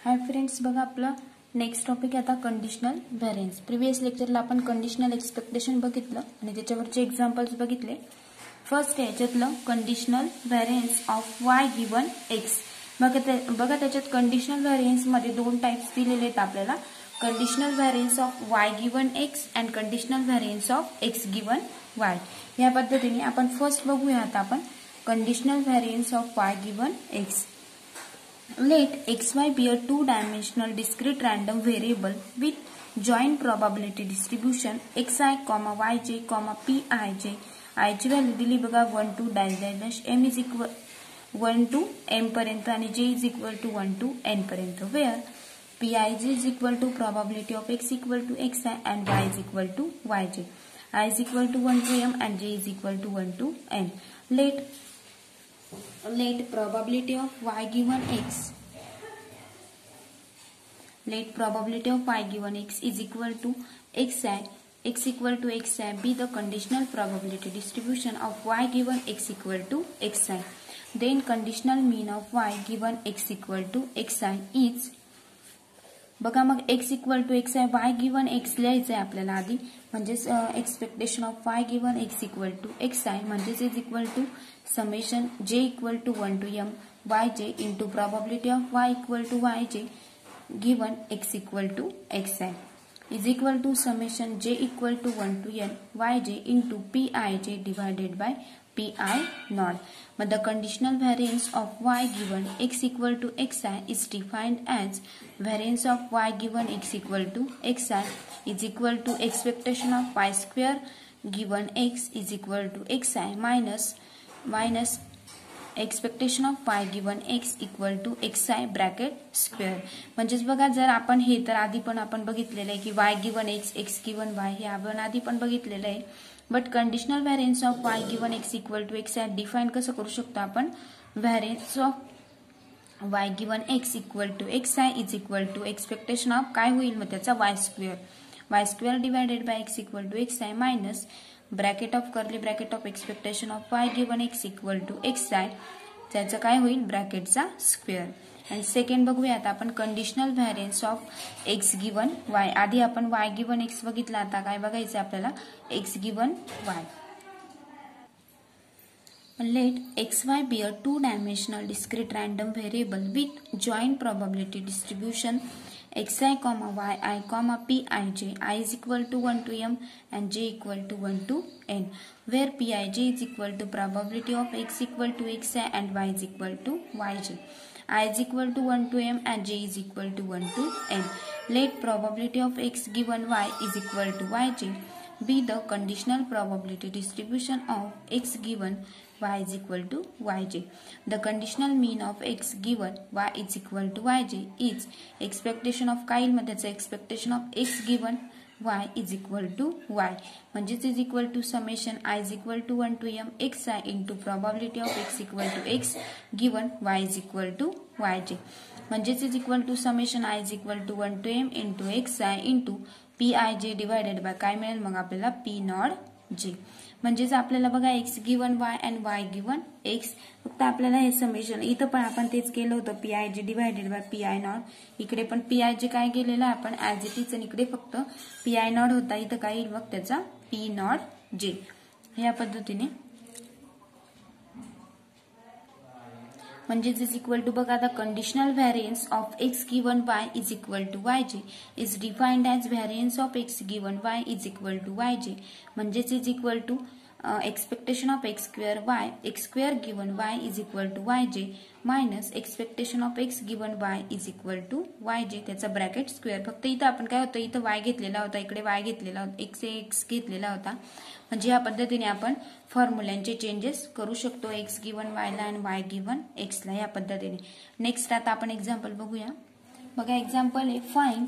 हाय friends बघा आपला next topic आहे आता कंडिशनल व्हॅरियन्स प्रिव्हियस लेक्चरला आपण कंडिशनल एक्सपेक्टेशन बघितलं आणि त्याच्यावरचे एक्झाम्पल्स बघितले. First याच्यातलं conditional variance of Y given X बघा त्या बघा त्याच्यात कंडिशनल व्हॅरियन्समध्ये दोन टाईप्स दिलेले आहेत आपल्याला. Conditional variance of Y given X and conditional variance of X given Y या पद्धतीने आपण फर्स्ट बघूया आता आपण. Conditional variance of Y given X Let xy be a two-dimensional discrete random variable with joint probability distribution xi, yj, pij. i ची value दिली बघा one two dash dash dash M is equal one two M पर्यंत आणि J is equal to one two N पर्यंत where P I J is equal to probability of x equal to xi and y is equal to yj. i is equal to 1 to m and j is equal to 1 to n. Let let probability of y given x. Let probability of y given x is equal to xi x equal to xi be the conditional probability distribution of y given x equal to xi then conditional mean of y given x equal to xi is बघा मग x equal to X आहे Y given X लिहायचं आहे आपल्याला आधी. म्हणजेच expectation of Y given X equal to X आहे. म्हणजेच is equal to summation J equal to one two M Y J into probability of Y equal to Y J given X equal to X आहे. Is equal to summation J equal to one two N Y J into P I J divided by P I not मग the conditional variance of Y given X equal to X I is defined as variance of Y given X equal to X I is equal to expectation of Y square given X is equal to X I minus minus expectation of Y given X equal to X I bracket square म्हणजेच बघा जर आपण हे तर आधी पण आपण बघितलेलं आहे की Y given X X given Y हे आपण आधी पण बघितलेलं आहे. But conditional variance of Y given X equal to X I define कसं करू शकतो आपण? Variance of Y given X equal to X I is equal to expectation of काय होईल? मग त्याचा Y square Y square divided by X equal to X I minus bracket of curly bracket of expectation of Y given X equal to X I त्याचं काय होईल? ब्रॅकेटचा square and second आता आपण conditional variance of X given Y आधी आपण Y given x बघितला आता काय बघायचं आपल्याला? X given Y let X Y be a two dimensional discrete random variable with joint probability distribution X I comma Y I comma P I J I is equal to one two M and J equal to one two N where P I J is equal to probability of X equal to X I and Y is equal to Y J i is equal to 1 to m and j is equal to 1 to n let probability of x given y is equal to yj be the conditional probability distribution of x given y is equal to yj. The conditional mean of x given y is equal to yj is expectation of काय मग त्याचं expectation of x given y is equal to y म्हणजे is equal to summation i is equal to one to m x i into probability of x equal to x given y is equal to y j म्हणजे is equal to summation i is equal to one to m into x i into p i j divided by काय मिळेल मग आपल्याला P Nord जे म्हणजेच आपल्याला बघा x given y and y given x फक्त आपल्याला हे समेशन इथं पण आपण तेच केलं होतं p i j divided by p i nought इकडे पण पी आय जे काय केलेलं आपण? ऍज इट इज आणि इकडे फक्त पी आय नॉट होता. इथं काय येईल मग त्याचा? पी नॉट जे ह्या पद्धतीने म्हणजेच इज इक्वल टू बघा the conditional variance of x given y is equal to y j is defined as variance of x given y is equal to y j म्हणजेच is equal to expectation of x square y x square given y is equal to y j minus expectation of x given y is equal to y j त्याचा bracket square फक्त इथं आपण काय होतं? इथं Y घेतलेला होता इकडे वाय घेतलेला होता एक्स एक्स घेतलेला होता. म्हणजे या पद्धतीने आपण फॉर्म्युल्यांचे चेंजेस करू शकतो. एक्स गिवन वायला आणि वाय गिवन एक्सला या पद्धतीने. नेक्स्ट आता आपण एक्झाम्पल बघूया. बघा एक्झाम्पल आहे fine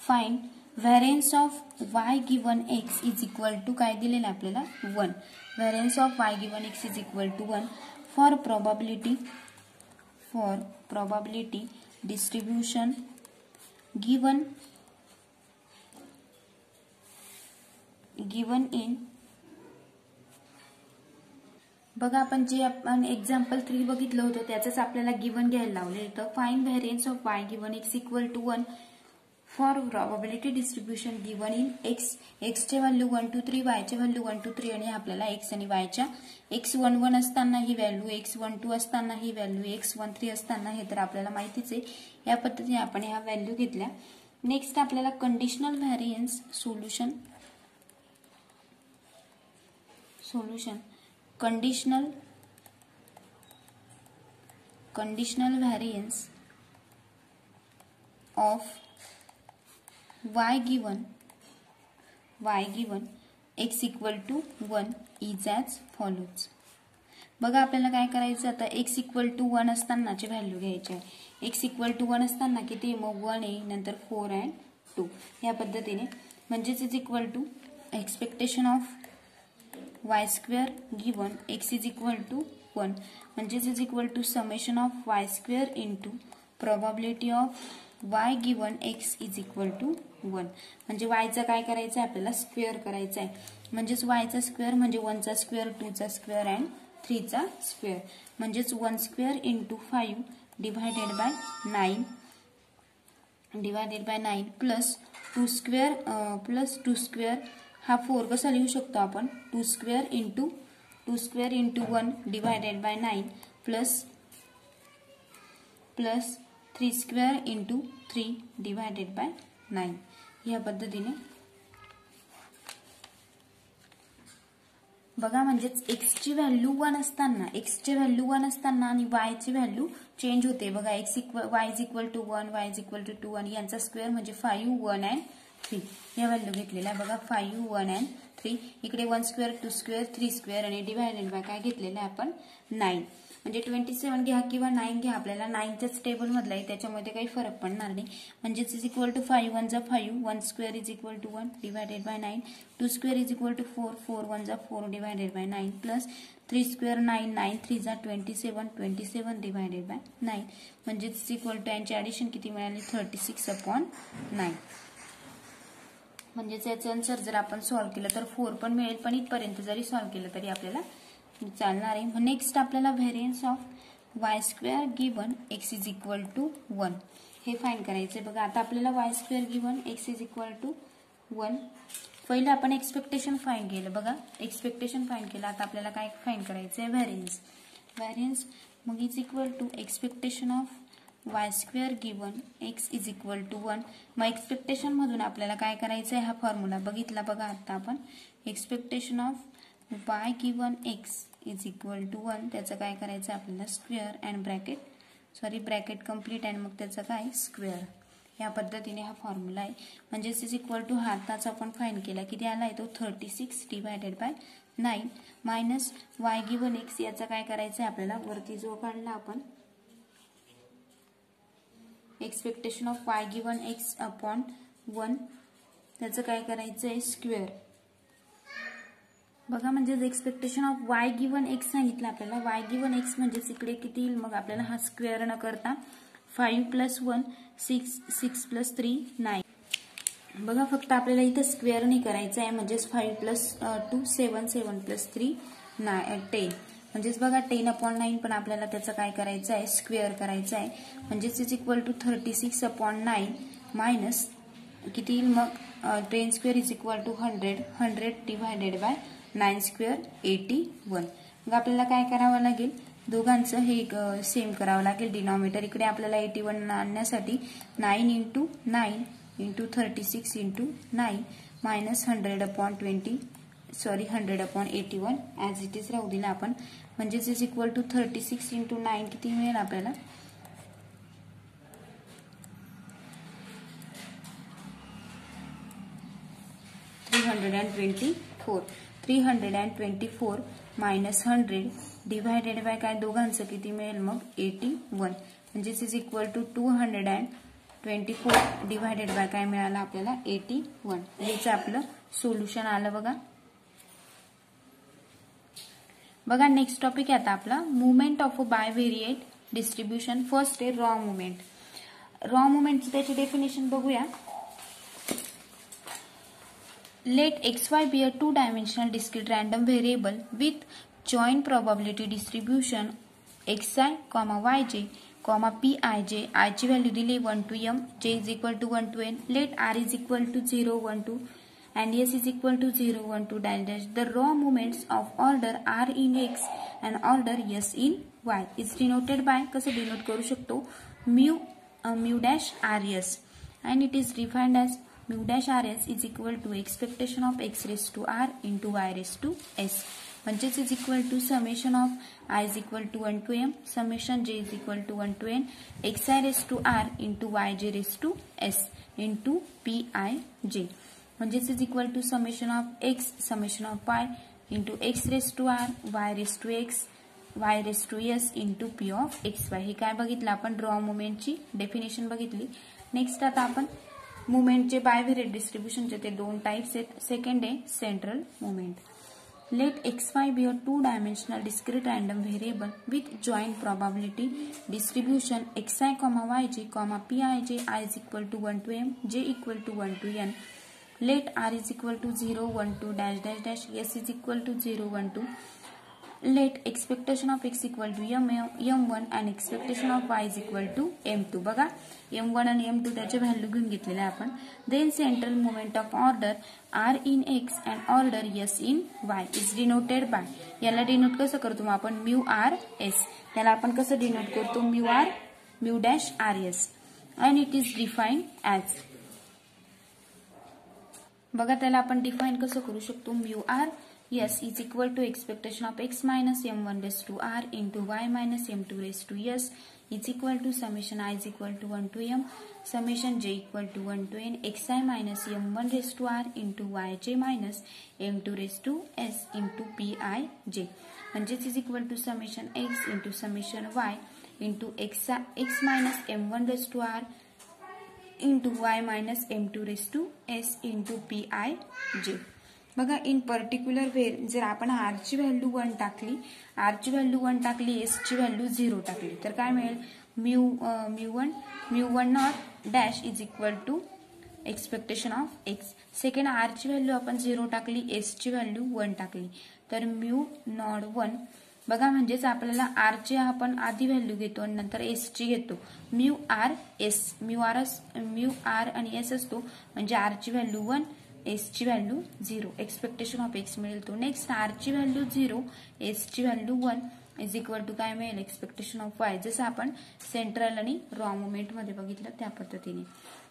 fine variance of y given x is equal to काय दिलेलं आपल्याला? One variance of y given x is equal to one for probability for probability distribution given given in बघा आपण जे आपण एक्झाम्पल थ्री बघितलं होतं त्याचंच आपल्याला गिवन घ्यायला लावले होतं. Fine variance of y given x equal to one for probability distribution given in x एक्सचे value one two three वायचे व्हॅल्यू वन टू थ्री आणि आपल्याला एक्स आणि वायच्या एक्स वन वन असताना ही व्हॅल्यू एक्स वन टू असताना ही value x one three असताना हे तर आपल्याला माहितीच आहे. या पद्धतीने आपण ह्या व्हॅल्यू घेतल्या. नेक्स्ट आपल्याला conditional variance solution solution conditional conditional variance of y given y given x equal to 1 is as follows. बघा आपल्याला काय करायचं आता x इक्वल टू वन असतानाची व्हॅल्यू घ्यायची आहे. x इक्वल टू वन असताना किती मग वन आहे नंतर फोर अँड टू या पद्धतीने. म्हणजेच is equal to expectation of y square given x is equal to one म्हणजेच is equal to summation of y square into probability of y given x is equal to one. म्हणजे वायचा काय करायचं आहे आपल्याला स्क्वेअर करायचं आहे म्हणजेच वायचा स्क्वेअर म्हणजे वनचा स्क्वेअर टूचा स्क्वेअर अँड थ्रीचा स्क्वेअर. म्हणजेच one square into five divided by nine. Divided by nine plus two square plus two square. हा फोर कसा लिहू शकतो आपण? Two square into two square into one divided by nine plus plus three square into three divided by nine. या पद्धतीने. बघा म्हणजेच एक्सची value one असताना एक्सची व्हॅल्यू वन असताना आणि वायची व्हॅल्यू चेंज होते. बघा x equal y is equal to one y is equal to two आणि यांचा स्क्वेअर म्हणजे फाईव्ह वन अँड थ्री या व्हॅल्यू घेतलेल्या बघा फाईव्ह वन अँड थ्री इकडे one square two square three square आणि डिवायडेड बाय काय घेतलेलं आहे आपण? नाईन म्हणजे ट्वेंटी सेवन घ्या किंवा नाईन घ्या आपल्याला नाईनच्याच टेबलमधला आहे त्याच्यामध्ये काही फरक पडणार नाही. म्हणजेच is equal to five one जा five one square is equal to one divided by nine two square is equal to four four one जा four divided by nine plus three square nine nine three जा twenty seven twenty seven divided by nine म्हणजेच is equal to यांची addition किती मिळाली? Thirty six upon nine म्हणजेच याचं answer जर आपण सॉल्व्ह केलं तर फोर पण मिळेल पण इथपर्यंत जरी सॉल्व्ह केलं तरी आपल्याला चालणार आहे. नेक्स्ट आपल्याला variance of y square given x is equal to one हे फाईन करायचं आहे बघा आता आपल्याला y square given x is equal to one पहिलं आपण एक्सपेक्टेशन फाईन केलं. बघा एक्सपेक्टेशन फाईन केलं. आता आपल्याला काय फाईन करायचं आहे व्हॅरियन्स व्हॅरियन्स मग is equal to expectation of y square given x is equal to one मग एक्सपेक्टेशनमधून आपल्याला काय करायचं आहे हा फॉर्म्युला बघितला बघा आता आपण. Expectation of y given x is equal to one त्याचं काय करायचं? आपल्याला square and bracket sorry bracket complete and मग त्याचं काय? स्क्वेअर या पद्धतीने हा फॉर्म्युला आहे. म्हणजेच इज इक्वल टू हा. आताच आपण फाईन केला किती आला आहे तो thirty six divided by nine minus y given x याचा काय करायचं आहे आपल्याला वरती जो काढला आपण expectation of y given x upon one त्याचं काय करायचं आहे स्क्वेअर बघा म्हणजेच expectation of y given x सांगितलं आपल्याला. वाय गिवन एक्स म्हणजेच इकडे किती येईल? मग आपल्याला हा स्क्वेअर न करता five plus one six six plus three nine बघा फक्त आपल्याला इथं स्क्वेअर नाही करायचं आहे. म्हणजेच five plus two seven seven plus three नाय टेन म्हणजेच बघा टेन अपॉन नाईन पण आपल्याला त्याचं काय करायचं आहे? स्क्वेअर करायचं आहे. म्हणजेच is equal to thirty six upon nine minus किती येईल मग? Ten square is equal to hundred hundred divided by nine square eighty one. मग आपल्याला काय करावं लागेल? दोघांचं हे सेम करावं लागेल. डिनॉमिनेटर इकडे आपल्याला एटी वन आणण्यासाठी nine into nine into thirty six into nine minus hundred upon twenty sorry hundred upon eighty one as it is राहू दिला आपण. म्हणजेच is equal to thirty six into nine किती मिळेल आपल्याला? Three hundred and twenty four three hundred and twenty four minus hundred divided by काय दोघांचं किती मिळेल मग? एटी वन म्हणजेच is equal to two hundred and twenty four divided by काय मिळालं आपल्याला? एटी वन हेच आपलं सोल्युशन आलं बघा. बघा नेक्स्ट टॉपिक आहे आता आपला. Moment of a bivariate distribution first आहे रॉ मुवमेंट रॉ मुवमेंटची त्याची डेफिनेशन बघूया. Let xy be a two-dimensional discrete random variable with joint probability distribution xi, yj, pij, i ची व्हॅल्यू दिली 1 to m, j is equal to 1 to n, let r is equal to 0, 1 to and s is equal to 0, 1 to dash dash. The raw moments of order r in x and order s in y is denoted by कसं denote करू शकतो mu mu dash rs and it is defined as mu dash r s is equal to expectation of x raise to r into y raise to s म्हणजेच is equal to summation of i is equal to one to m summation j is equal to one to n x i raise to r into y j raise to s into p i j म्हणजेच is equal to summation of x summation of y into x raise to r y raise to x y raise to s into p of x y हे काय बघितलं आपण? Raw मुमेंटची definition बघितली. Next आता आपण मुवमेंटचे बायव्हेरेट डिस्ट्रीब्युशनचे ते दोन टाईप्स आहेत सेकंड आहे central moment let x phi be a two dimensional discrete random variable with joint probability distribution x i comma y j comma p i j i is equal to one to m j equal to one to n let r is equal to zero one two dash dash dash s is equal to zero one two let expectation of x equal to m m one and expectation of y is equal to m two बघा m one आणि m two त्याचे value घेऊन घेतलेले आपण. Then central moment of order r in x and order s in y is denoted by याला denote कसं करतो मग आपण? म्यू आर एस त्याला आपण कसं डिनोट करतो? Mu r mu dash r s and it is define as बघा त्याला आपण डिफाईन कसं करू शकतो? Mu r S is of x minus m one minus m1 raised to r into y minus m2 raised to s. is equal to summation i is equal to 1 to m summation j equal to 1 to n xi minus m1 raised to r into yj minus m2 raised to s into pij म्हणजेच is equal to summation x into summation y into x, x minus m1 raised to r into y minus m2 raised to s into pij बघा in particular where जर आपण आरची value one टाकली आरची value one टाकली एसची value zero टाकली तर काय मिळेल? Mu mu one mu one nought dash is equal to expectation of x second Archi value आपण झिरो टाकली एसची व्हॅल्यू वन टाकली तर म्यू नॉट वन बघा म्हणजेच आपल्याला आरची आपण आधी व्हॅल्यू घेतो आणि नंतर एसची घेतो. Mu r s mu r s mu r आणि एस असतो म्हणजे आरची व्हॅल्यू वन एसची value zero expectation of x मिळेल तो नेक्स्ट आरची व्हॅल्यू झिरो एसची value one is equal to काय मिळेल? एक्सपेक्टेशन ऑफ वाय जसं आपण सेंट्रल आणि रॉ मध्ये बघितलं त्या पद्धतीने.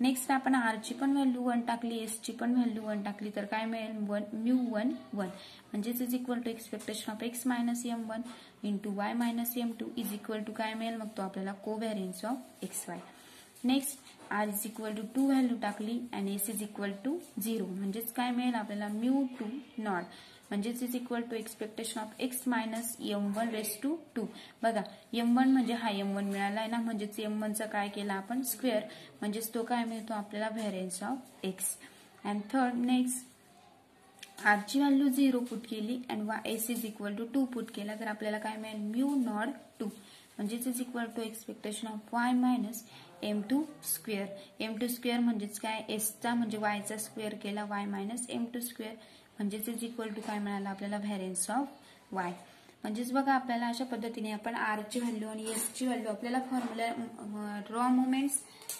नेक्स्ट आपण आरची पण व्हॅल्यू वन टाकली एसची पण व्हॅल्यू वन टाकली तर काय मिळेल? वन म्यू वन वन म्हणजेच is equal to expectation of x minus m one into y minus m two is equal to काय मिळेल? मग तो आपल्याला covariance of x y next r is equal to two value टाकली आणि s is equal to zero म्हणजेच काय मिळेल आपल्याला? म्यू टू नॉट म्हणजेच is equal to expectation of x minus m one raise to two बघा m one म्हणजे हा एम वन मिळाला आहे ना? म्हणजेच एम वनचा काय केला आपण? स्क्वेअर म्हणजेच तो काय मिळतो? आपल्याला variance of X and third next Archi value zero put केली अँड वा S is equal to two put केला. तर आपल्याला काय मिळेल? म्यू नॉट टू म्हणजेच is equal to expectation of Y minus M two square M two square म्हणजेच काय? एसचा म्हणजे वायचा स्क्वेअर केला Y minus M two square म्हणजेच इज इक्वल टू काय मिळालं आपल्याला? व्हॅरियन्स ऑफ वाय म्हणजेच बघा आपल्याला अशा पद्धतीने आपण आरची व्हॅल्यू आणि एसची व्हॅल्यू आपल्याला फॉर्म्युला रॉ मुमेंट्स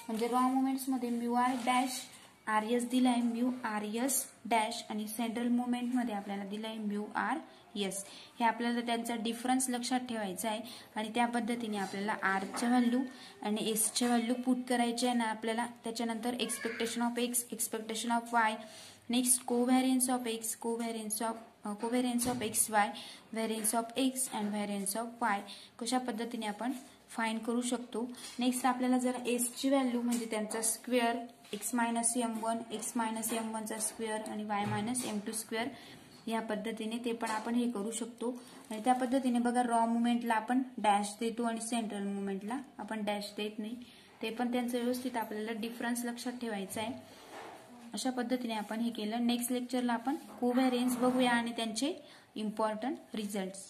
म्हणजे raw मुमेंट्समध्ये mu R dash R S दिलाय म्यू आर एस डॅश आणि सेंट्रल मुवमेंटमध्ये आपल्याला दिलाय म्यू आर एस हे आपल्याला त्यांचा डिफरन्स लक्षात ठेवायचा आहे आणि त्या पद्धतीने आपल्याला आरच्या व्हॅल्यू आणि एसच्या व्हॅल्यू पुट करायचे आहे ना आपल्याला त्याच्यानंतर expectation of X expectation of Y next covariance of X covariance of covariance of X Y variance of X and variance of Y कशा पद्धतीने आपण फाईन करू शकतो. नेक्स्ट आपल्याला जर एसची व्हॅल्यू म्हणजे त्यांचा square X minus M one X minus M वनचा square आणि Y minus M two square या पद्धतीने ते पण आपण हे करू शकतो. आणि त्या पद्धतीने बघा रॉ मुवमेंटला आपण डॅश देतो आणि सेंट्रल मुवमेंटला आपण डॅश देत नाही. ते पण त्यांचं व्यवस्थित आपल्याला डिफरन्स लक्षात ठेवायचा आहे. अशा पद्धतीने आपण हे केलं. नेक्स्ट लेक्चरला आपण कोव्हॅरियन्स बघूया आणि त्यांचे इम्पॉर्टंट रिझल्ट्स